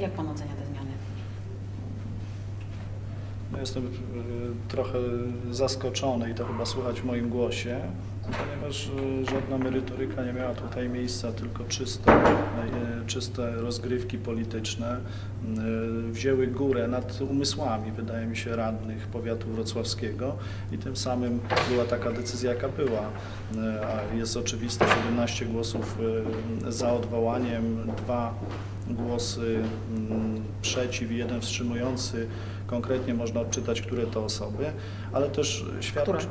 Jak Pan ocenia te zmiany? No jestem y, trochę zaskoczony i to chyba słychać w moim głosie, ponieważ y, żadna merytoryka nie miała tutaj miejsca, tylko czyste, y, czyste rozgrywki polityczne wzięły górę nad umysłami, wydaje mi się, radnych powiatu wrocławskiego i tym samym była taka decyzja, jaka była. A jest oczywiste 17 głosów za odwołaniem, dwa głosy mm, przeciw i jeden wstrzymujący. Konkretnie można odczytać, które to osoby, ale też świadczy.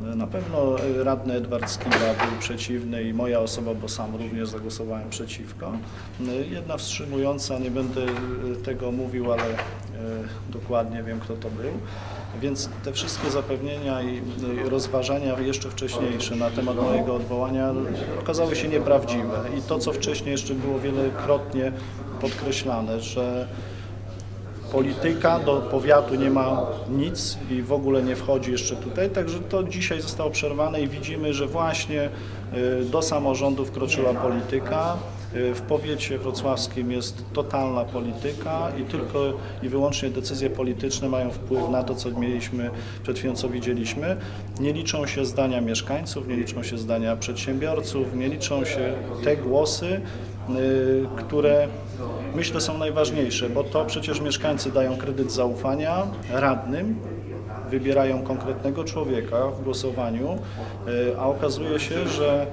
Na pewno e, radny Edward Skiba był przeciwny i moja osoba, bo sam również zagłosowałem przeciwko. E, Jedna wstrzymująca, nie będę e, tego mówił, ale dokładnie wiem, kto to był. Więc te wszystkie zapewnienia i rozważania jeszcze wcześniejsze na temat mojego odwołania okazały się nieprawdziwe. I to, co wcześniej jeszcze było wielokrotnie podkreślane, że polityka do powiatu nie ma nic i w ogóle nie wchodzi jeszcze tutaj, także to dzisiaj zostało przerwane i widzimy, że właśnie y, do samorządu wkroczyła polityka. Y, W powiecie wrocławskim jest totalna polityka i tylko i wyłącznie decyzje polityczne mają wpływ na to, co mieliśmy przed chwilą, co widzieliśmy. Nie liczą się zdania mieszkańców, nie liczą się zdania przedsiębiorców, nie liczą się te głosy, y, które myślę są najważniejsze, bo to przecież mieszkańcy dają kredyt zaufania radnym, wybierają konkretnego człowieka w głosowaniu, y, a okazuje się, że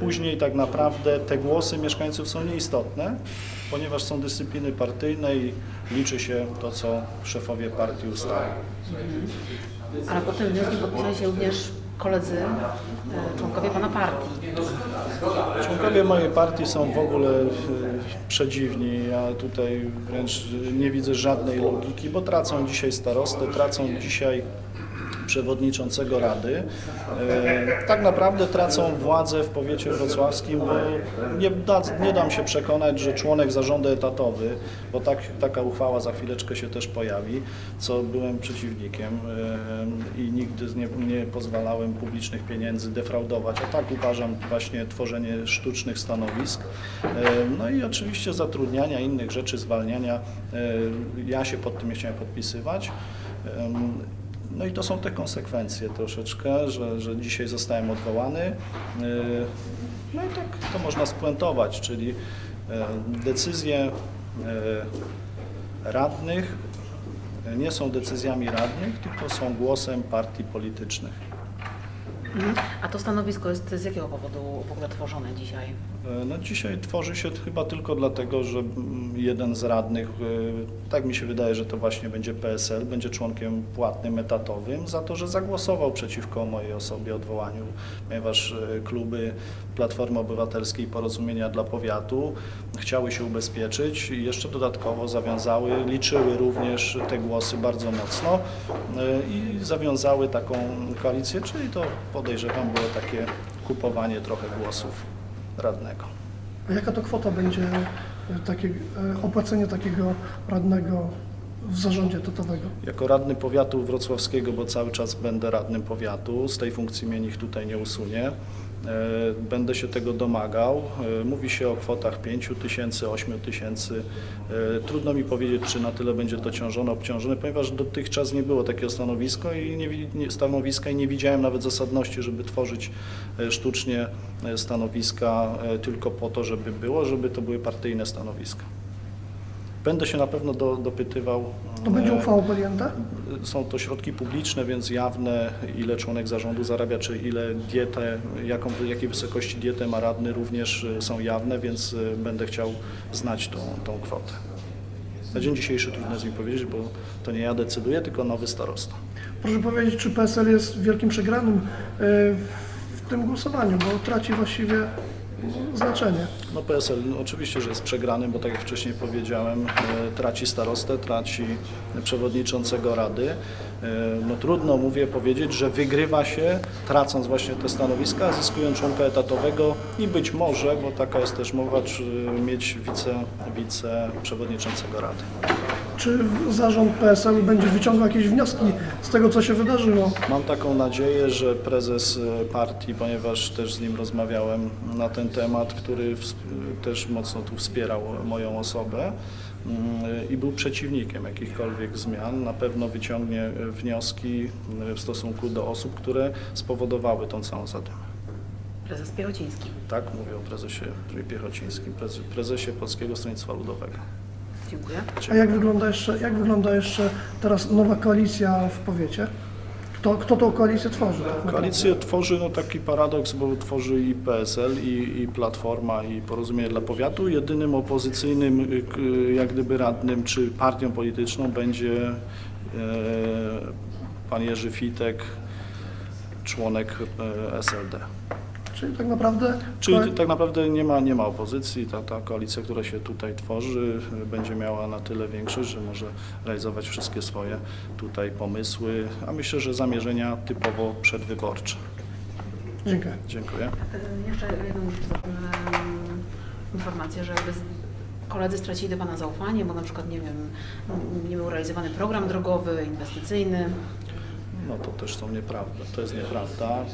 później tak naprawdę te głosy mieszkańców są nieistotne, ponieważ są dyscypliny partyjne i liczy się to, co szefowie partii ustali. Ale pod tym wnioskiem podpisali się również koledzy, członkowie Pana partii. Członkowie mojej partii są w ogóle e, przedziwni. Ja tutaj wręcz nie widzę żadnej logiki, bo tracą dzisiaj starostę, tracą dzisiaj przewodniczącego Rady. E, Tak naprawdę tracą władzę w powiecie wrocławskim, bo nie, da, nie dam się przekonać, że członek zarządu etatowy, bo tak, taka uchwała za chwileczkę się też pojawi, co byłem przeciwnikiem e, i nigdy nie, nie pozwalałem publicznych pieniędzy defraudować, a tak uważam właśnie tworzenie sztucznych stanowisk. E, No i oczywiście zatrudniania innych rzeczy, zwalniania. E, Ja się pod tym nie chciałem podpisywać. No i to są te konsekwencje troszeczkę, że, że dzisiaj zostałem odwołany. Yy, No i tak to można spuentować, czyli e, decyzje e, radnych nie są decyzjami radnych, tylko są głosem partii politycznych. A to stanowisko jest z jakiego powodu w ogóle tworzone dzisiaj? E, No dzisiaj tworzy się chyba tylko dlatego, że mm, jeden z radnych, e, tak mi się wydaje, że to właśnie będzie PSL, będzie członkiem płatnym, etatowym za to, że zagłosował przeciwko mojej osobie odwołaniu, ponieważ e, kluby Platformy Obywatelskiej i Porozumienia dla Powiatu chciały się ubezpieczyć i jeszcze dodatkowo zawiązały, liczyły również te głosy bardzo mocno e, i zawiązały taką koalicję, czyli to podejrzewam było takie kupowanie trochę głosów radnego. A jaka to kwota będzie e, takie, e, opłacenie takiego radnego w zarządzie etatowego? Jako radny powiatu wrocławskiego, bo cały czas będę radnym powiatu, z tej funkcji mnie nikt tutaj nie usunie, e, będę się tego domagał. E, Mówi się o kwotach 5 tysięcy, 8 tysięcy. E, Trudno mi powiedzieć, czy na tyle będzie to ciążone, obciążone, ponieważ dotychczas nie było takiego stanowisko i nie, wi- nie, stanowiska i nie widziałem nawet zasadności, żeby tworzyć sztucznie stanowiska tylko po to, żeby było, żeby to były partyjne stanowiska. Będę się na pewno do, dopytywał. To będzie e, uchwałą podjęte? są to środki publiczne, więc jawne, ile członek zarządu zarabia, czy ile dietę, jaką, jakiej wysokości dietę ma radny, również y, są jawne, więc y, będę chciał znać tą, tą kwotę. Na dzień dzisiejszy trudno jest mi powiedzieć, bo to nie ja decyduję, tylko nowy starosta. Proszę powiedzieć, czy PSL jest wielkim przegranym e, w tym głosowaniu, bo traci właściwie znaczenie. No PSL no, oczywiście, że jest przegranym, bo tak jak wcześniej powiedziałem, e, traci starostę, traci przewodniczącego rady. E, No trudno, mówię, powiedzieć, że wygrywa się, tracąc właśnie te stanowiska, zyskując członka etatowego i być może, bo taka jest też mowa, czy mieć wice, wice przewodniczącego rady. Czy zarząd PSL będzie wyciągał jakieś wnioski z tego, co się wydarzyło? Mam taką nadzieję, że prezes e, partii, ponieważ też z nim rozmawiałem na ten temat, który też mocno tu wspierał moją osobę, mm, i był przeciwnikiem jakichkolwiek zmian. Na pewno wyciągnie e, wnioski e, w stosunku do osób, które spowodowały tą całą zadymę. Prezes Piechociński. Tak mówię o prezesie Piechocińskim, preze- prezesie Polskiego Stronnictwa Ludowego. Dziękuję. A jak wygląda jeszcze, jak wygląda jeszcze teraz nowa koalicja w powiecie? Kto, kto tą koalicję tworzy? tak? Koalicję tworzy no, taki paradoks, bo tworzy i PSL, i, i Platforma, i Porozumienie dla Powiatu. Jedynym opozycyjnym y, jak gdyby radnym czy partią polityczną będzie e, pan Jerzy Fitek, członek e, SLD. Czyli tak naprawdę Czyli tak naprawdę nie ma, nie ma opozycji. Ta, ta koalicja, która się tutaj tworzy, będzie miała na tyle większość, że może realizować wszystkie swoje tutaj pomysły, a myślę, że zamierzenia typowo przedwyborcze. Dziękuję. Dziękuję. E, Jeszcze jedną rzecz informację, że jakby koledzy stracili do Pana zaufanie, bo na przykład, nie wiem, nie był realizowany program drogowy, inwestycyjny. No to też są nieprawda. To jest nieprawda.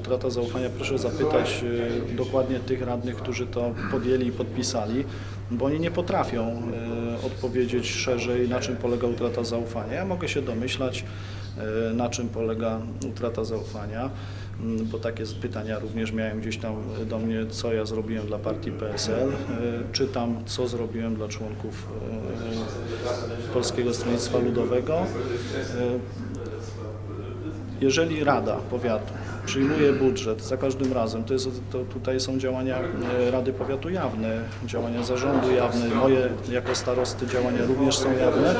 Utrata zaufania, proszę zapytać y, dokładnie tych radnych, którzy to podjęli i podpisali, bo oni nie potrafią y, odpowiedzieć szerzej, na czym polega utrata zaufania. Ja mogę się domyślać, y, na czym polega utrata zaufania, mm, bo takie pytania również miałem gdzieś tam do mnie, co ja zrobiłem dla partii PSL, czytam, co zrobiłem dla członków Polskiego Stronnictwa Ludowego. Jeżeli Rada Powiatu przyjmuje budżet za każdym razem, to, jest, to tutaj są działania e, Rady Powiatu jawne, działania zarządu jawne, moje jako starosty działania również są jawne,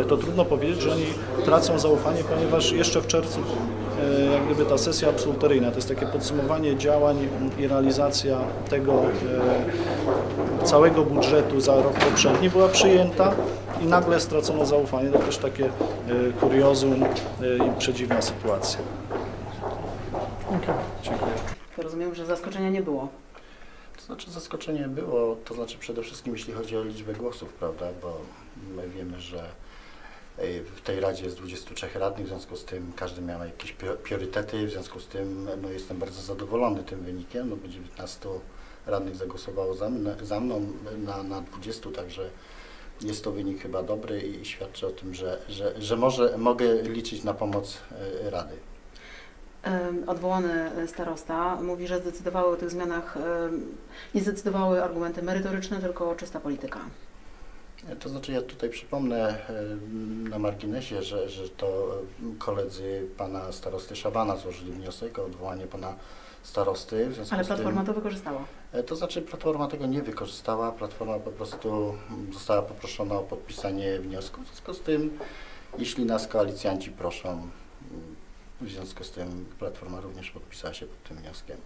e, to trudno powiedzieć, że oni tracą zaufanie, ponieważ jeszcze w czerwcu e, jak gdyby ta sesja absolutoryjna, to jest takie podsumowanie działań i realizacja tego całego budżetu za rok poprzedni była przyjęta i nagle stracono zaufanie. To też takie e, kuriozum e, i przedziwna sytuacja. Dziękuję. Dziękuję. Rozumiem, że zaskoczenia nie było. To znaczy zaskoczenie było, to znaczy przede wszystkim jeśli chodzi o liczbę głosów, prawda, bo my wiemy, że y, w tej Radzie jest 23 radnych, w związku z tym każdy miał jakieś prio- priorytety, w związku z tym no, jestem bardzo zadowolony tym wynikiem, no bo 19 radnych zagłosowało za, mnie, za mną na, na 20, także jest to wynik chyba dobry i świadczy o tym, że, że, że może, mogę liczyć na pomoc y, Rady. Odwołany starosta mówi, że zdecydowały o tych zmianach, nie zdecydowały argumenty merytoryczne, tylko czysta polityka. To znaczy ja tutaj przypomnę e, na marginesie, że, że to e, koledzy pana starosty Szabana złożyli wniosek o odwołanie pana starosty. W związku Ale z tym- Platforma to wykorzystała. E, To znaczy Platforma tego nie wykorzystała, Platforma po prostu mm, została poproszona o podpisanie wniosku. W związku z tym, jeśli nas koalicjanci proszą, mm, w związku z tym Platforma również podpisała się pod tym wnioskiem.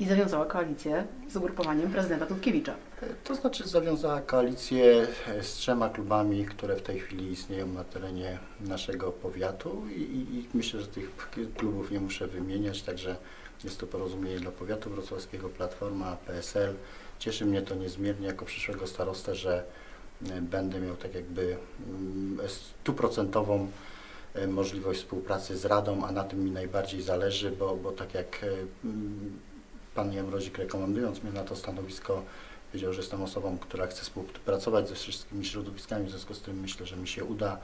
I zawiązała koalicję z ugrupowaniem prezydenta Tutkiewicza. E, To znaczy zawiązała koalicję e, z trzema klubami, które w tej chwili istnieją na terenie naszego powiatu i, i myślę, że tych klubów nie muszę wymieniać, także jest to porozumienie dla powiatu wrocławskiego, Platforma, PSL. Cieszy mnie to niezmiernie jako przyszłego starostę, że e, będę miał tak jakby mm, stuprocentową e, możliwość współpracy z Radą, a na tym mi najbardziej zależy, bo, bo tak jak e, mm, Pan Jan Mrozik rekomendując mnie na to stanowisko powiedział, że jestem osobą, która chce współpracować ze wszystkimi środowiskami, w związku z tym myślę, że mi się uda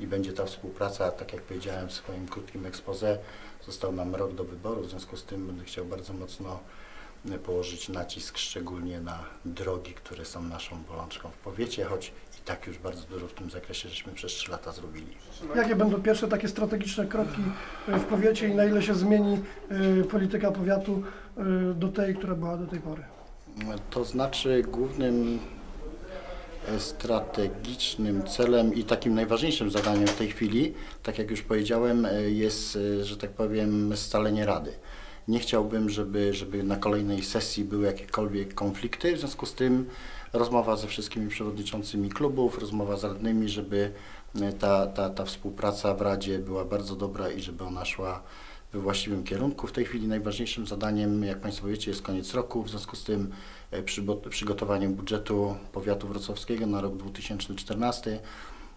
i będzie ta współpraca, tak jak powiedziałem w swoim krótkim expose, został nam rok do wyboru, w związku z tym będę chciał bardzo mocno e, położyć nacisk szczególnie na drogi, które są naszą bolączką w powiecie, choć i tak już bardzo dużo w tym zakresie żeśmy przez 3 lata zrobili. Jakie będą pierwsze takie strategiczne kroki e, w powiecie i na ile się zmieni e, polityka powiatu do tej, która była do tej pory? To znaczy głównym strategicznym celem i takim najważniejszym zadaniem w tej chwili, tak jak już powiedziałem, e, jest, e, że tak powiem, scalenie Rady. Nie chciałbym, żeby, żeby na kolejnej sesji były jakiekolwiek konflikty, w związku z tym rozmowa ze wszystkimi przewodniczącymi klubów, rozmowa z radnymi, żeby e, ta, ta, ta współpraca w Radzie była bardzo dobra i żeby ona szła we właściwym kierunku. W tej chwili najważniejszym zadaniem, jak Państwo wiecie, jest koniec roku, w związku z tym e, przygotowaniem budżetu powiatu wrocławskiego na rok 2014.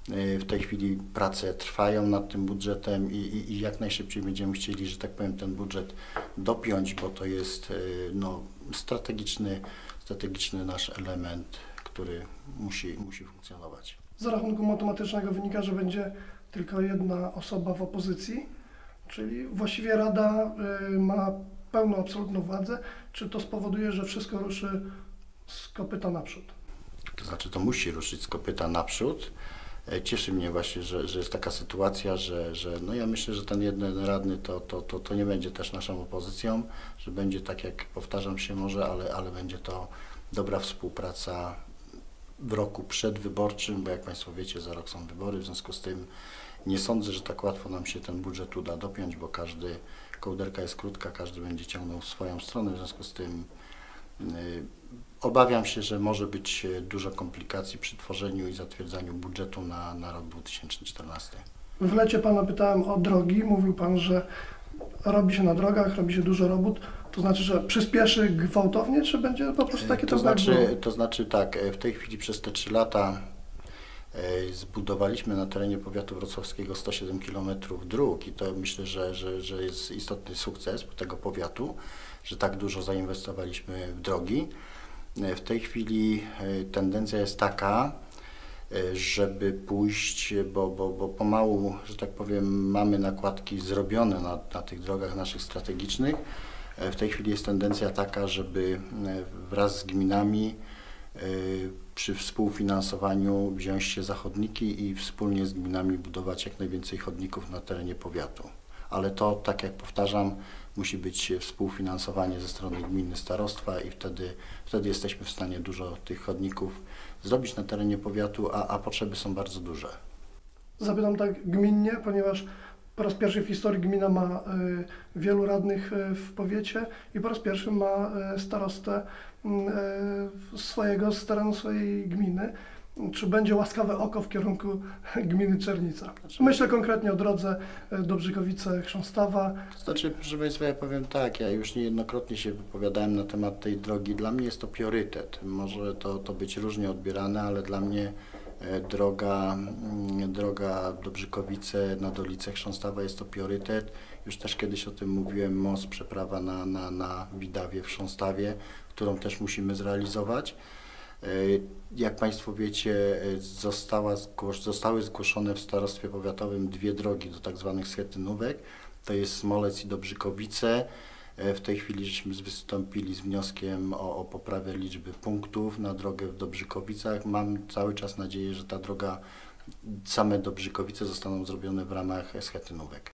E, W tej chwili prace trwają nad tym budżetem i, i, i jak najszybciej będziemy chcieli, że tak powiem, ten budżet dopiąć, bo to jest e, no, strategiczny, strategiczny nasz element, który musi, musi funkcjonować. Z rachunku matematycznego wynika, że będzie tylko jedna osoba w opozycji, czyli właściwie Rada y, ma pełną, absolutną władzę. Czy to spowoduje, że wszystko ruszy z kopyta naprzód? To znaczy, to musi ruszyć z kopyta naprzód. E, Cieszy mnie właśnie, że, że jest taka sytuacja, że, że no ja myślę, że ten jeden radny to, to, to, to nie będzie też naszą opozycją, że będzie tak jak powtarzam się może, ale, ale będzie to dobra współpraca w roku przedwyborczym, bo jak Państwo wiecie, za rok są wybory, w związku z tym nie sądzę, że tak łatwo nam się ten budżet uda dopiąć, bo każdy, kołderka jest krótka, każdy będzie ciągnął swoją stronę, w związku z tym y, Obawiam się, że może być e, dużo komplikacji przy tworzeniu i zatwierdzaniu budżetu na, na rok 2014. W lecie Pana pytałem o drogi. Mówił Pan, że robi się na drogach, robi się dużo robót. To znaczy, że przyspieszy gwałtownie, czy będzie po prostu takie to, jak znaczy, było? to znaczy tak, e, w tej chwili przez te 3 lata zbudowaliśmy na terenie powiatu wrocławskiego 107 km dróg i to myślę, że, że, że jest istotny sukces tego powiatu, że tak dużo zainwestowaliśmy w drogi. E, W tej chwili e, tendencja jest taka, e, żeby pójść, bo, bo, bo pomału, że tak powiem, mamy nakładki zrobione na, na tych drogach naszych strategicznych. W tej chwili jest tendencja taka, żeby wraz z gminami przy współfinansowaniu wziąć się za chodniki i wspólnie z gminami budować jak najwięcej chodników na terenie powiatu. Ale to, tak jak powtarzam, musi być współfinansowanie ze strony gminy starostwa i wtedy, wtedy jesteśmy w stanie dużo tych chodników zrobić na terenie powiatu, a, a potrzeby są bardzo duże. Zapytam tak gminnie, ponieważ po raz pierwszy w historii gmina ma y, wielu radnych y, w powiecie i po raz pierwszy ma y, starostę swojego z terenu swojej gminy. Czy będzie łaskawe oko w kierunku gminy Czernica? Myślę konkretnie o drodze Dobrzykowice-Chrząstawa. To znaczy, proszę Państwa, ja powiem tak, ja już niejednokrotnie się wypowiadałem na temat tej drogi. Dla mnie jest to priorytet. Może to, to być różnie odbierane, ale dla mnie e, droga, mm, droga Dobrzykowice na Dolicę Chrząstawa jest to priorytet. Już też kiedyś o tym mówiłem, most, przeprawa na, na, na Widawie w Chrząstawie, którą też musimy zrealizować. E, Jak Państwo wiecie, e, została, zostały zgłoszone w starostwie powiatowym dwie drogi do tak zwanych schetynówek. To jest Smolec i Dobrzykowice. E, W tej chwili żeśmy wystąpili z wnioskiem o, o poprawę liczby punktów na drogę w Dobrzykowicach. Mam cały czas nadzieję, że ta droga, same Dobrzykowice zostaną zrobione w ramach schetynówek.